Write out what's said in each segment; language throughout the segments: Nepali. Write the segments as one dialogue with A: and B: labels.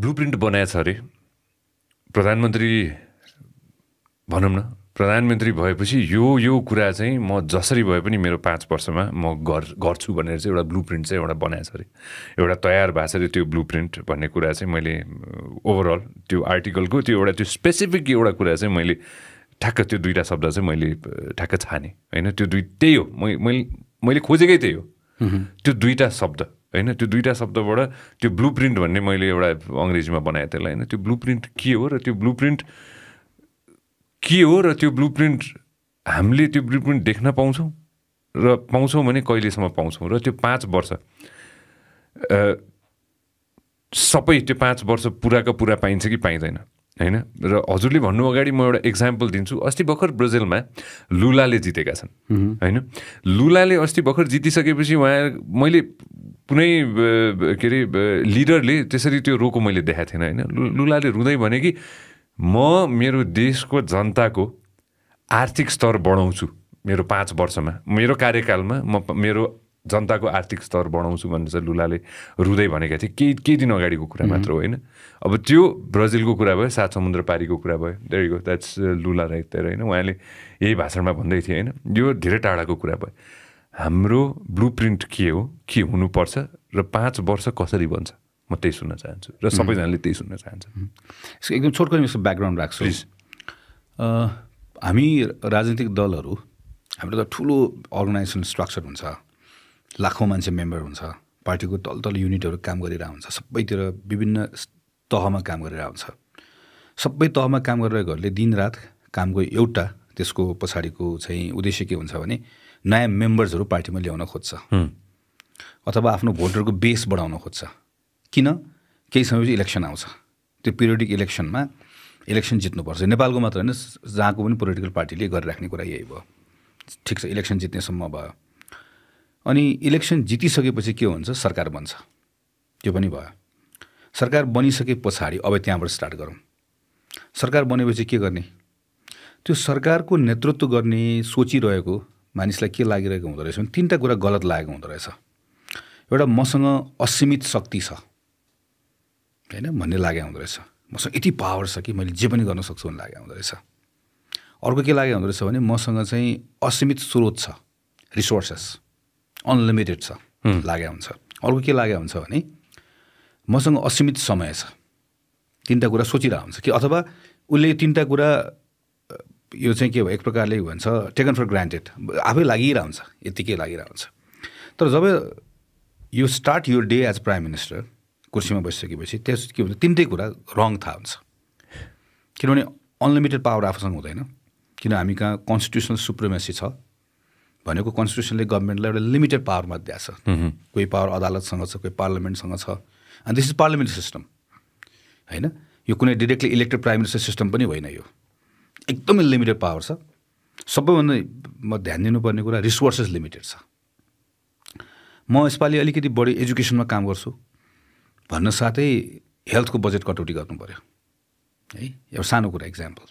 A: ब्लु प्रिन्ट बनाएछ अरे। प्रधानमन्त्री भनौँ न प्रधानमन्त्री भएपछि यो यो कुरा चाहिँ म जसरी भए पनि मेरो पाँच वर्षमा म गर गर्छु भनेर चाहिँ एउटा ब्लु प्रिन्ट चाहिँ एउटा बनाएछ अरे। एउटा तयार भएको छ अरे त्यो ब्लु प्रिन्ट भन्ने कुरा चाहिँ मैले ओभरअल त्यो आर्टिकलको त्यो एउटा त्यो स्पेसिफिक एउटा कुरा चाहिँ मैले ठ्याक्क त्यो दुइटा शब्द चाहिँ मैले ठ्याक्क छाने। होइन त्यो दुई त्यही हो। मैले मैले खोजेकै त्यही हो। त्यो दुईवटा शब्द। होइन? त्यो दुईवटा शब्दबाट त्यो ब्लु प्रिन्ट भन्ने मैले एउटा अङ्ग्रेजीमा बनाएँ त्यसलाई होइन? त्यो ब्लु प्रिन्ट के हो र त्यो ब्लु प्रिन्ट के हो र त्यो ब्लु प्रिन्ट हामीले त्यो ब्लु प्रिन्ट देख्न पाउँछौँ? र पाउँछौँ भने कहिलेसम्म पाउँछौँ? र त्यो पाँच वर्ष सबै त्यो पाँच वर्ष पुराको पुरा पाइन्छ कि पाइँदैन होइन? र हजुरले भन्नु अगाडि म एउटा इक्जाम्पल दिन्छु। अस्ति भर्खर ब्राजिलमा लुलाले जितेका छन् होइन? लुलाले अस्ति भर्खर जितिसकेपछि उहाँ मैले कुनै के अरे लिडरले त्यसरी त्यो रोको मैले देखाएको थिएन होइन? लुलाले रुँदै भने कि म मेरो देशको जनताको आर्थिक स्तर बढाउँछु मेरो पाँच वर्षमा। मेरो कार्यकालमा म मेरो जनताको आर्थिक स्तर बढाउँछु भनेर चाहिँ लुलाले रुँदै भनेका थिए। केही केही दिन अगाडिको कुरा मात्र होइन? अब त्यो ब्राजिलको कुरा भयो सात समुद्र पारीको कुरा भयो। देरीको द्याट्स लुला राइट तर होइन? उहाँले यही भाषणमा भन्दै थिए होइन? यो धेरै टाढाको कुरा भयो। हाम्रो ब्लु प्रिन्ट के हो? के हुनुपर्छ? र पाँच वर्ष कसरी बन्छ? म त्यही सुन्न चाहन्छु र सबैजनाले त्यही सुन्न चाहन्छ।
B: यसको एकदम छोटकरी यसको ब्याकग्राउन्ड राख्छु। हामी राजनीतिक दलहरू हाम्रो त ठुलो अर्गनाइजेसन स्ट्रक्चर हुन्छ। लाखौँ मान्छे मेम्बर हुन्छ। पार्टीको तल तल युनिटहरू काम गरिरहेको हुन्छ। सबैतिर विभिन्न तहमा काम गरिरहेको हुन्छ। सबै तहमा काम गरिरहेकोहरूले दिनरात कामको एउटा त्यसको पछाडिको चाहिँ उद्देश्य के हुन्छ भने नयाँ मेम्बर्सहरू पार्टीमा ल्याउन खोज्छ। अथवा आफ्नो भोटरको बेस बढाउन खोज्छ। किन? केही समयपछि इलेक्सन आउँछ। त्यो पिरियडिक इलेक्सनमा इलेक्सन जित्नुपर्छ। नेपालको मात्र होइन जहाँको पनि पोलिटिकल पार्टीले गरिराख्ने कुरा यही भयो। ठिक छ इलेक्सन जित्नेसम्म भयो। अनि इलेक्सन जितिसकेपछि के हुन्छ? सरकार बन्छ। त्यो पनि भयो। सरकार बनिसके पछाडि अब त्यहाँबाट स्टार्ट गरौँ। सरकार बनेपछि के गर्ने? त्यो सरकारको नेतृत्व गर्ने सोचिरहेको मानिसलाई के लागिरहेको हुँदो रहेछ भने तिनवटा कुरा गलत लागेको हुँदो रहेछ। एउटा मसँग असीमित शक्ति छ। होइन? भन्ने लागेको हुँदो रहेछ। मसँग यति पावर छ कि मैले जे पनि गर्न सक्छु भन्ने लागेको हुँदो रहेछ। अर्को के लागेको हुँदो रहेछ भने मसँग चाहिँ असीमित स्रोत छ। रिसोर्सेस। अनलिमिटेड छ। लागेको हुन्छ। अर्को के लागेको हुन्छ भने मसँग असीमित समय छ। तिनवटा कुरा सोचिरहेको हुन्छ कि अथवा उसले तिनवटा कुरा यो चाहिँ के भयो एक प्रकारले भन्छ टेकन फर ग्रान्टेड आफै लागिरहेको हुन्छ यत्तिकै लागिरहेको हुन्छ तर जब you start your day as prime minister कुर्सीमा बसिसकेपछि त्यस के हुन्छ? तिनटै कुरा रङ थाहा हुन्छ। किनभने अनलिमिटेड पावर आफूसँग हुँदैन। किन हामी कहाँ कन्स्टिट्युसनल सुप्रिमेसी छ? भनेको कन्स्टिट्युसनले गभर्मेन्टलाई एउटा लिमिटेड पावरमा दिएको छ। कोही पावर अदालतसँग छ कोही पार्लियामेन्टसँग छ। अनि दिस इज पार्लियामेन्ट सिस्टम होइन? यो कुनै directly elected prime minister system पनि होइन यो। एकदमै लिमिटेड पावर छ। सबैभन्दा म ध्यान दिनुपर्ने कुरा रिसोर्सेस लिमिटेड छ। म यसपालि अलिकति बढी एजुकेसनमा काम गर्छु भन्न साथै हेल्थको बजेट कटौती गर्नु पऱ्यो है एउटा सानो कुरा इक्जाम्पल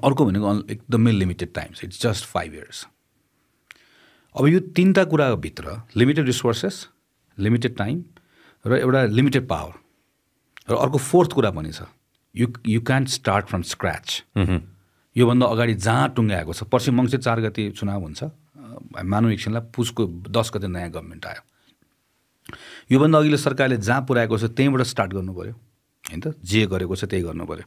B: अर्को भनेको एकदमै लिमिटेड टाइम छ इट्स जस्ट फाइभ इयर्स अब यो तिनवटा कुराभित्र लिमिटेड रिसोर्सेस लिमिटेड टाइम र एउटा लिमिटेड पावर र अर्को फोर्थ कुरा पनि छ। You you can start from scratch योभन्दा अगाडि जहाँ टुङ्गाएको छ पर्सि मङ्सिर चार गति चुनाव हुन्छ मानव एकछिनलाई पुसको दस गते नयाँ गभर्मेन्ट आयो। योभन्दा अघिल्लो सरकारले जहाँ पुऱ्याएको छ त्यहीँबाट स्टार्ट गर्नु पऱ्यो होइन त? जे गरेको छ त्यही गर्नु पऱ्यो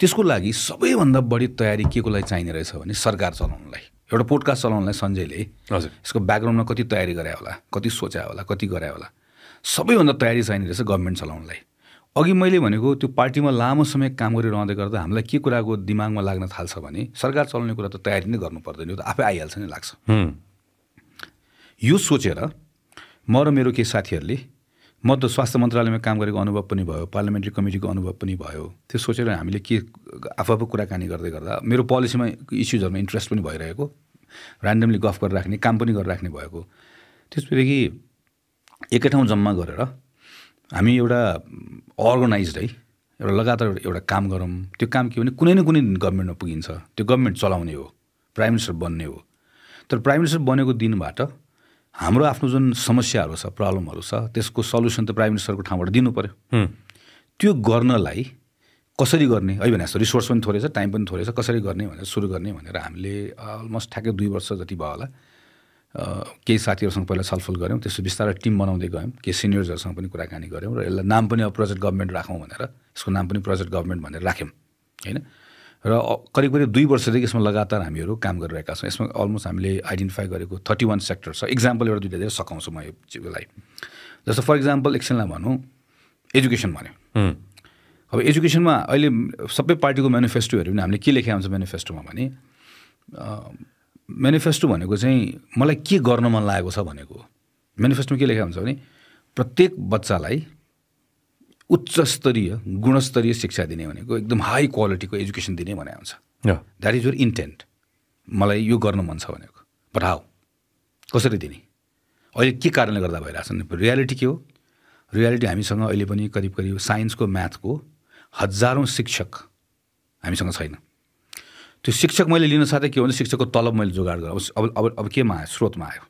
B: त्यसको लागि सबैभन्दा बढी तयारी के को लागि चाहिने रहेछ भने सरकार चलाउनलाई। एउटा पोडकास्ट चलाउनलाई सञ्जयले हजुर। यसको ब्याकग्राउन्डमा कति तयारी गरायो होला कति सोचायो होला कति गरायो होला। सबैभन्दा तयारी चाहिने रहेछ गभर्मेन्ट चलाउनलाई। अघि मैले भनेको त्यो पार्टीमा लामो समय काम गरिरहँदै गर्दा हामीलाई के कुराको दिमागमा लाग्न थाल्छ भने सरकार चलाउने कुरा त तयारी नै गर्नु पर्दैन यो त आफै आइहाल्छ नि लाग्छ। यो सोचेर म र मेरो केही साथीहरूले म त स्वास्थ्य मन्त्रालयमा काम गरेको अनुभव पनि भयो पार्लियामेन्ट्री कमिटीको अनुभव पनि भयो। त्यो सोचेर हामीले के आफू आफू कुराकानी गर्दै गर्दा मेरो पोलिसीमा इस्युजहरूमा इन्ट्रेस्ट पनि भइरहेको ऱ्यान्डमली गफ गरेर राख्ने काम पनि गरेर राख्ने भएको। त्यसपछि एकै ठाउँ जम्मा गरेर हामी एउटा अर्गनाइज है एउटा लगातार एउटा काम गरौँ। त्यो काम के भने कुनै न कुनै गभर्मेन्टमा पुगिन्छ। त्यो गभर्मेन्ट चलाउने हो प्राइम मिनिस्टर बन्ने हो। तर प्राइम मिनिस्टर बनेको दिनबाट हाम्रो आफ्नो जुन समस्याहरू छ प्रब्लमहरू छ त्यसको सल्युसन त प्राइम मिनिस्टरको ठाउँबाट दिनु पऱ्यो त्यो गर्नलाई कसरी गर्ने? अहिले भने जस्तो रिसोर्स पनि थोरै छ टाइम पनि थोरै छ कसरी गर्ने भनेर सुरु गर्ने भनेर हामीले अलमोस्ट ठ्याक्कै दुई वर्ष जति भयो होला केही साथीहरूसँग पहिला छलफल गऱ्यौँ त्यसो बिस्तारै टिम बनाउँदै गयौँ केही सिनियर्सहरूसँग पनि कुराकानी गऱ्यौँ र यसलाई नाम पनि अब प्रोजेक्ट गभर्मेन्ट राखौँ भनेर यसको नाम पनि प्रोजेक्ट गभर्मेन्ट भनेर राख्यौँ होइन? र करिब करिब दुई वर्षदेखि यसमा लगातार हामीहरू काम गरिरहेका छौँ। यसमा अलमोस्ट हामीले आइडेन्टिफाई गरेको थर्टी वान सेक्टर छ। इक्जाम्पल एउटा दुइटा धेरै सघाउँछु म योलाई जस्तो फर इक्जाम्पल एकछिनलाई भनौँ एजुकेसन भन्यो। अब एजुकेसनमा अहिले सबै पार्टीको मेनिफेस्टोहरू पनि हामीले के लेखेको हुन्छ मेनिफेस्टोमा भने मेनिफेस्टो भनेको चाहिँ मलाई के गर्न मन लागेको छ भनेको मेनिफेस्टोमा के लेखेको हुन्छ भने प्रत्येक बच्चालाई उच्च स्तरीय गुणस्तरीय शिक्षा दिने भनेको एकदम हाई क्वालिटीको एजुकेसन दिने भने हुन्छ। द्याट इज योर इन्टेन्ट मलाई यो गर्न मन छ भनेको। पठाओ कसरी दिने? अहिले के कारणले गर्दा भइरहेको छ? रियालिटी के हो? रियालिटी हामीसँग अहिले पनि करिब करिब साइन्सको म्याथको हजारौँ शिक्षक हामीसँग छैन। त्यो शिक्षक मैले लिन साथै के भने शिक्षकको तलब मैले जोगाड गरेँ। अब अब अब केमा आयो? स्रोतमा आयो।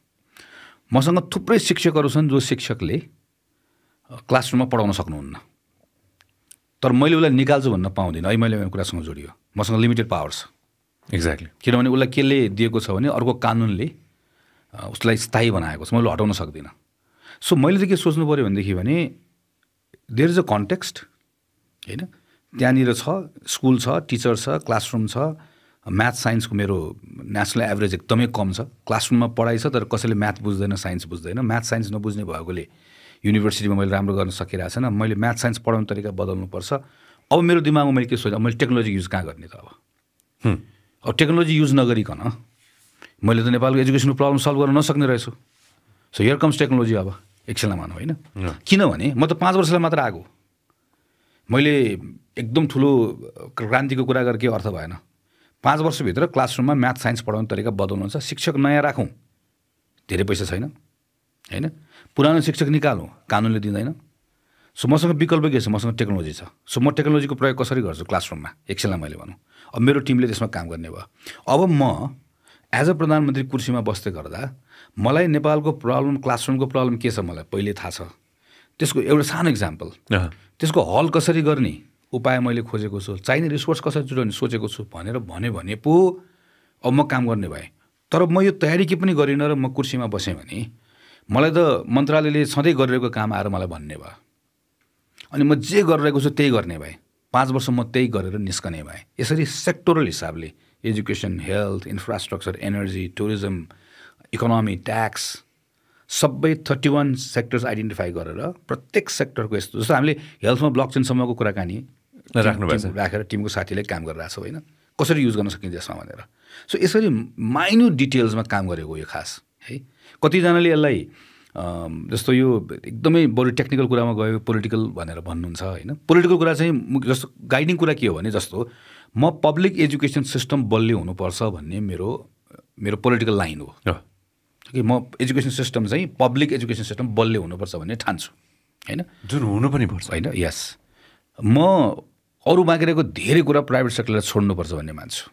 B: मसँग थुप्रै शिक्षकहरू छन् जो शिक्षकले क्लासरुममा पढाउन सक्नुहुन्न। तर मैले उसलाई निकाल्छु भन्न पाउँदिनँ। अहिले मैले कुरासँग जोडियो। मसँग लिमिटेड पावर छ
A: एक्ज्याक्टली
B: किनभने उसलाई केले दिएको छ भने अर्को कानुनले उसलाई स्थायी बनाएको छ। मैले हटाउन सक्दिनँ। सो मैले चाहिँ के सोच्नु पऱ्यो भनेदेखि भने देयर इज अ कन्टेक्स्ट होइन? त्यहाँनिर छ स्कुल छ टिचर छ क्लासरुम छ। म्याथ साइन्सको मेरो नेसनल एभरेज एकदमै कम छ। क्लासरुममा पढाइ छ तर कसैले म्याथ बुझ्दैन साइन्स बुझ्दैन। म्याथ साइन्स नबुझ्ने भएकोले युनिभर्सिटीमा मैले राम्रो गर्न सकिरहेको छैन। मैले म्याथ साइन्स पढाउने तरिका बदल्नुपर्छ। अब मेरो दिमागमा मैले के सोचेँ? मैले टेक्नोलोजी युज कहाँ गर्ने त अब? अब टेक्नोलोजी युज नगरिकन मैले त नेपालको एजुकेसनको प्रब्लम सल्भ गर्न नसक्ने रहेछु। सो हियर कम्स टेक्नोलोजी अब। एकछिनलाई मानौँ होइन? किनभने म त पाँच वर्षलाई मात्र आएको मैले एकदम ठुलो क्रान्तिको कुरा गरेर के अर्थ भएन। पाँच वर्षभित्र क्लासरुममा म्याथ साइन्स पढाउने तरिका बदल्नुहुन्छ। शिक्षक नयाँ राखौँ। धेरै पैसा छैन होइन? पुरानो शिक्षक निकालौँ कानुनले दिँदैन। सो मसँग विकल्प के छ? मसँग टेक्नोलोजी छ। सो म टेक्नोलोजीको प्रयोग कसरी गर्छु क्लासरुममा? एकछिनलाई मैले भनौँ। अब मेरो टिमले त्यसमा काम गर्ने भयो। अब म एज अ प्रधानमन्त्री कुर्सीमा बस्दै गर्दा मलाई नेपालको प्रब्लम क्लासरुमको प्रब्लम के छ मलाई? पहिले थाहा छ। त्यसको एउटा सानो इक्जाम्पल त्यसको हल कसरी गर्ने? उपाय मैले खोजेको छु। चाहिने रिसोर्स कसरी जुटाउने सोचेको छु। भनेर भन्यो भने पो अब म काम गर्ने भएँ। तर म यो तयारी के पनि गरिनँ र म कुर्सीमा बसेँ भने मलाई त मन्त्रालयले सधैँ गरिरहेको काम आएर मलाई भन्ने भयो। अनि म जे गरिरहेको छु त्यही गर्ने भएँ। पाँच वर्ष म त्यही गरेर निस्कने भएँ। यसरी सेक्टोरल हिसाबले education health infrastructure energy tourism economy tax सबै थर्टी वान सेक्टर्स आइडेन्टिफाई गरेर प्रत्येक सेक्टरको यस्तो जस्तो हामीले हेल्थमा ब्लक चेनसम्मको कुराकानी
A: राख्नु
B: राखेर टिमको साथीले काम गरिरहेको छ होइन? कसरी युज गर्न सकिन्छ यसमा भनेर। सो यसरी माइन्युट डिटेल्समा काम गरेको यो खास है? कतिजनाले यसलाई जस्तो यो एकदमै बरु टेक्निकल कुरामा गयो पोलिटिकल भनेर भन्नुहुन्छ होइन? पोलिटिकल कुरा चाहिँ जस्तो गाइडिङ कुरा के हो भने जस्तो म पब्लिक एजुकेसन सिस्टम बलियो हुनुपर्छ भन्ने मेरो मेरो पोलिटिकल लाइन हो। कि म एजुकेसन सिस्टम चाहिँ पब्लिक एजुकेसन सिस्टम बलियो हुनुपर्छ भन्ने ठान्छु होइन?
A: जुन हुनु पनि पर्छ।
B: होइन यस म अरू बाँकी रहेको धेरै कुरा प्राइभेट सेक्टरलाई छोड्नुपर्छ भन्ने मान्छु।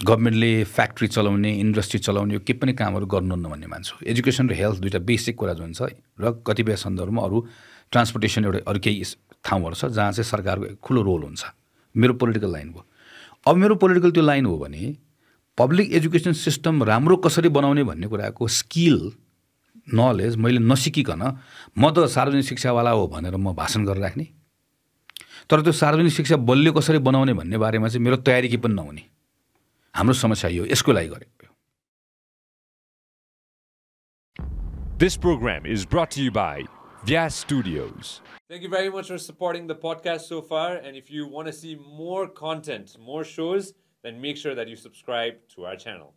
B: गभर्मेन्टले फ्याक्ट्री चलाउने इन्डस्ट्री चलाउने केही पनि कामहरू गर्नुहुन्न भन्ने मान्छु। एजुकेसन र हेल्थ दुइटा बेसिक कुरा जुन छ र कतिपय सन्दर्भमा अरू ट्रान्सपोर्टेसन एउटा अरू केही ठाउँहरू छ जहाँ चाहिँ सरकारको ठुलो रोल हुन्छ। मेरो पोलिटिकल लाइन भयो अब मेरो पोलिटिकल त्यो लाइन हो भने पब्लिक एजुकेसन सिस्टम राम्रो कसरी बनाउने भन्ने कुराको स्किल नलेज मैले नसिकिकन म त सार्वजनिक शिक्षावाला हो भनेर म भाषण गरेर राख्ने। तर त्यो सार्वजनिक शिक्षा बलियो कसरी बनाउने भन्ने बारेमा चाहिँ मेरो तयारी के पनि नहुने हाम्रो समस्या यो यसको लागि गरेको
C: This program is brought to you by Vyas Studios.
D: Thank you very much for supporting the podcast so far. And if you want to see more content, more shows, then make sure that you subscribe to our channel.